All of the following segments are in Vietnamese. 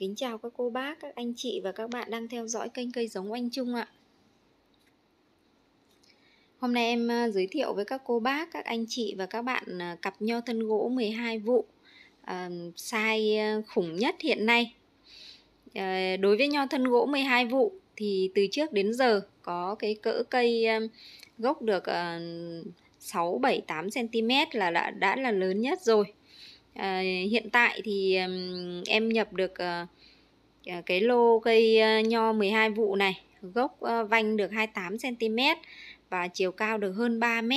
Kính chào các cô bác, các anh chị và các bạn đang theo dõi kênh cây giống Anh Trung ạ. Hôm nay em ờ, giới thiệu với các cô bác, các anh chị và các bạn ờ, cặp nho thân gỗ 12 vụ uh, size khủng nhất hiện nay. Đối với nho thân gỗ 12 vụ thì từ trước đến giờ có cái cỡ cây gốc được 6 7 8 cm là đã đã là lớn nhất rồi à, hiện tại thì um, em nhập được uh, cái lô cây uh, nho 12 vụ này. Gốc uh, vanh được 28 cm và chiều cao được hơn 3 m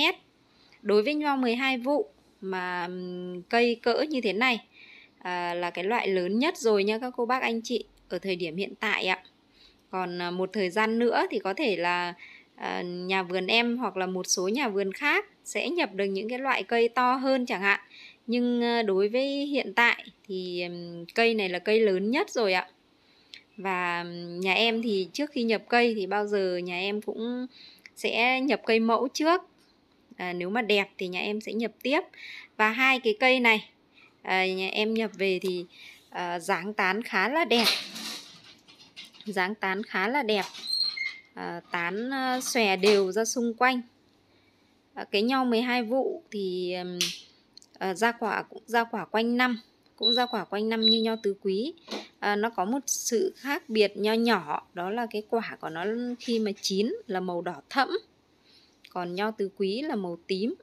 đối với nho 12 vụ mà um, cây cỡ như thế này à, là cái loại lớn nhất rồi nha các cô bác anh chị ở thời điểm hiện tại ạ. Còn uh, một thời gian nữa thì có thể là à, nhà vườn em hoặc là một số nhà vườn khác sẽ nhập được những cái loại cây to hơn chẳng hạn nhưng ờ, đối với hiện tại thì cây này là cây lớn nhất rồi ạ. Và nhà em thì trước khi nhập cây thì bao giờ nhà em cũng sẽ nhập cây mẫu trước. À, nếu mà đẹp thì nhà em sẽ nhập tiếp. Và hai cái cây này à, nhà em nhập về thì à, dáng tán khá là đẹp. Dáng tán khá là đẹp. À, tán à, xòe đều ra xung quanh. À, cái nho 12 vụ thì à, Ờ, ra quả cũng ra quả quanh năm cũng ra quả quanh năm như nho tứ quý. À, nó có một sự khác biệt nho nhỏ đó là cái quả của nó khi mà chín là màu đỏ thẫm còn nho tứ quý là màu tím.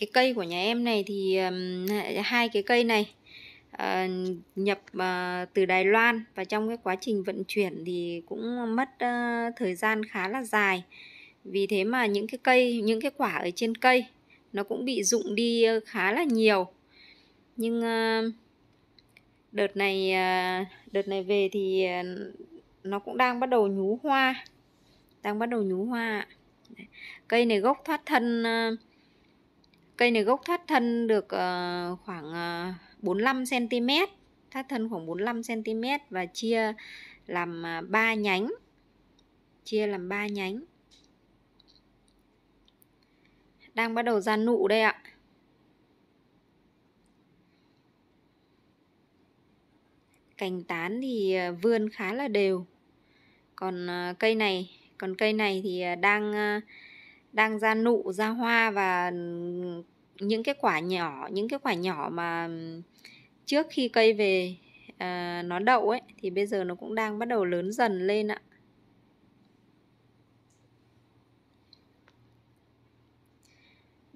Cái cây của nhà em này thì hai cái cây này uh, nhập uh, từ Đài Loan và trong cái quá trình vận chuyển thì cũng mất uh, thời gian khá là dài. Vì thế mà những cái cây những cái quả ở trên cây nó cũng bị rụng đi khá là nhiều. Nhưng uh, đợt này uh, đợt này về thì uh, nó cũng đang bắt đầu nhú hoa đang bắt đầu nhú hoa cây này gốc thoát thân uh, Cây này gốc thoát thân được uh, khoảng uh, 45 cm, thoát thân khoảng 45 cm và chia làm ờ, uh, 3 nhánh. Chia làm 3 nhánh. Đang bắt đầu ra nụ đây ạ. Cành tán thì ờ, vươn khá là đều. Còn cây này, còn cây này thì đang uh, đang ra nụ ra hoa và ừ, những cái quả nhỏ những cái quả nhỏ mà trước khi cây về à, nó đậu ấy thì bây giờ nó cũng đang bắt đầu lớn dần lên ạ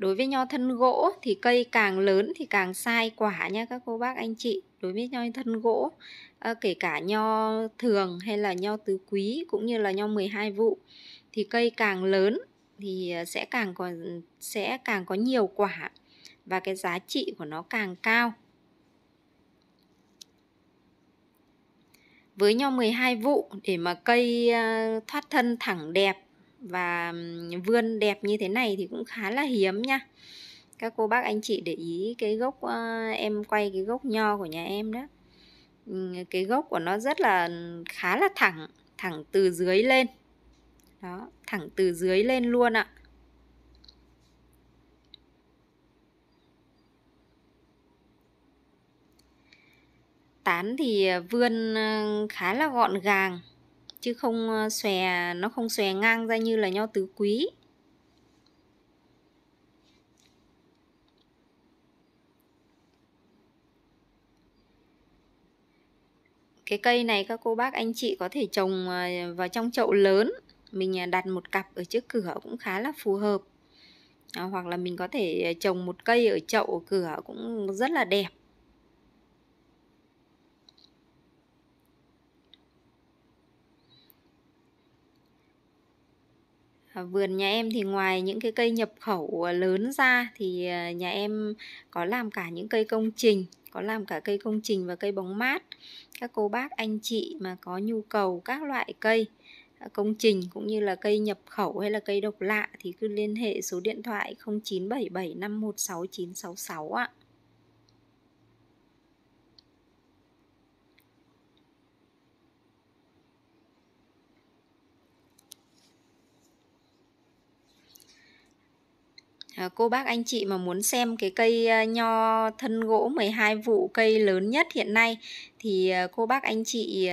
Đối với nho thân gỗ thì cây càng lớn thì càng sai quả nha các cô bác anh chị. Đối với nho thân gỗ, à, kể cả nho thường hay là nho tứ quý cũng như là nho 12 vụ thì cây càng lớn thì ờ, sẽ càng có ừ, sẽ càng có nhiều quả và cái giá trị của nó càng cao. Với nho 12 vụ để mà cây ờ, thoát thân thẳng đẹp và vươn đẹp như thế này thì cũng khá là hiếm nha. Các cô bác anh chị để ý cái gốc ờ, em quay cái gốc nho của nhà em đó. Cái gốc của nó rất là khá là thẳng, thẳng từ dưới lên đó, thẳng từ dưới lên luôn ạ. Tán thì à, vươn à, khá là gọn gàng, chứ không à, xòe, nó không xòe ngang ra như là nho tứ quý. Cái cây này các cô bác anh chị có thể trồng vào trong chậu lớn mình à, đặt một cặp ở trước cửa cũng khá là phù hợp. À, hoặc là mình có thể à, trồng một cây ở chậu ở cửa cũng rất là đẹp. À, vườn nhà em thì ngoài những cái cây nhập khẩu à, lớn ra thì nhà em có làm cả những cây công trình có làm cả cây công trình và cây bóng mát. Các cô bác anh chị mà có nhu cầu các loại cây công trình cũng như là cây nhập khẩu hay là cây độc lạ thì cứ liên hệ số điện thoại 0977 516 966 ạ. À, cô bác anh chị mà muốn xem cái cây à, nho thân gỗ 12 vụ, cây lớn nhất hiện nay thì à, cô bác anh chị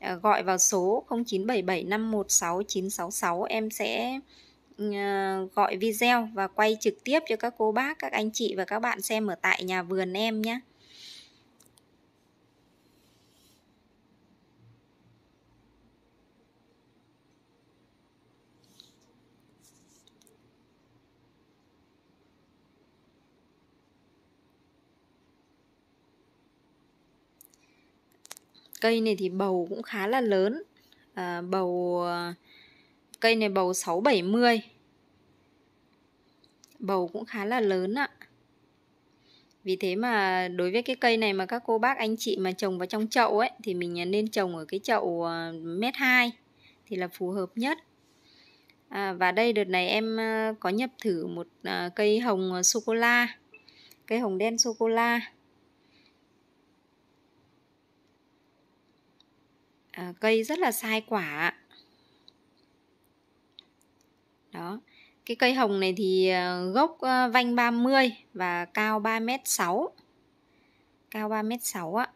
Ờ, gọi vào số 0977516966 em sẽ ừ, ờ, gọi video và quay trực tiếp cho các cô bác, các anh chị và các bạn xem ở tại nhà vườn em nhé. Cây này thì bầu cũng khá là lớn. À, Bầu à, Cây này bầu 670 Bầu cũng khá là lớn ạ. Vì thế mà đối với cái cây này mà các cô bác anh chị mà trồng vào trong chậu ấy Thì mình à, nên trồng ở cái chậu à, mét 2 Thì là phù hợp nhất. À, Và đây đợt này em có nhập thử một cây hồng sô-cô-la Cây hồng đen sô-cô-la à, cây rất là sai quả đó cái cây hồng này thì à, gốc à, vanh 30 và cao 3m6 cao 3m6 ạ.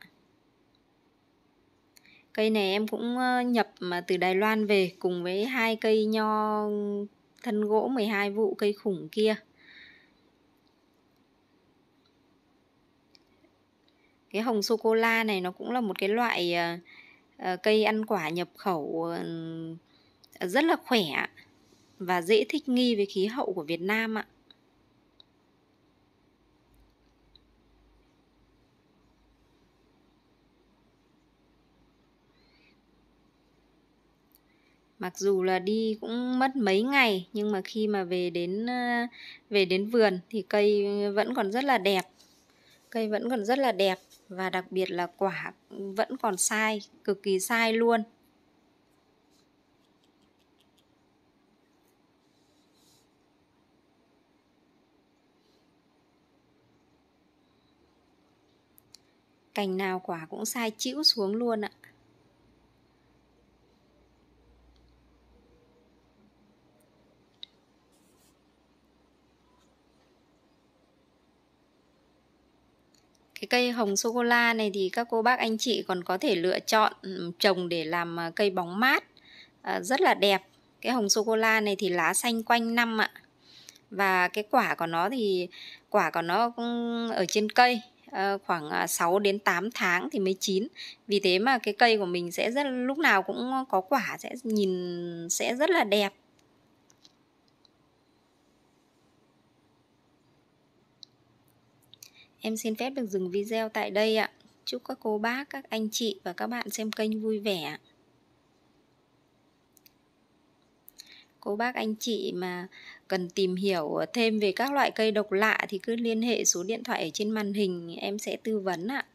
Cây này em cũng à, nhập mà từ Đài Loan về cùng với hai cây nho thân gỗ 12 vụ cây khủng kia. Cái hồng sô cô la này nó cũng là một cái loại Ờ, Ờ, cây ăn quả nhập khẩu ờ, rất là khỏe và dễ thích nghi với khí hậu của Việt Nam ạ. Mặc dù là đi cũng mất mấy ngày, nhưng mà khi mà về đến ờ, về đến vườn thì cây vẫn còn rất là đẹp. Cây vẫn còn rất là đẹp và đặc biệt là quả vẫn còn sai, cực kỳ sai luôn. Cành nào quả cũng sai chĩu xuống luôn ạ. Cây hồng sô cô la này thì các cô bác anh chị còn có thể lựa chọn trồng để làm ờ, cây bóng mát à, rất là đẹp. Cái hồng sô cô la này thì lá xanh quanh năm ạ. Và cái quả của nó thì quả của nó cũng ở trên cây à, khoảng 6 đến 8 tháng thì mới chín. Vì thế mà cái cây của mình sẽ rất lúc nào cũng có quả sẽ nhìn sẽ rất là đẹp. Em xin phép được dừng video tại đây ạ. Chúc các cô bác, các anh chị và các bạn xem kênh vui vẻ. Cô bác anh chị mà cần tìm hiểu thêm về các loại cây độc lạ thì cứ liên hệ số điện thoại ở trên màn hình em sẽ tư vấn ạ.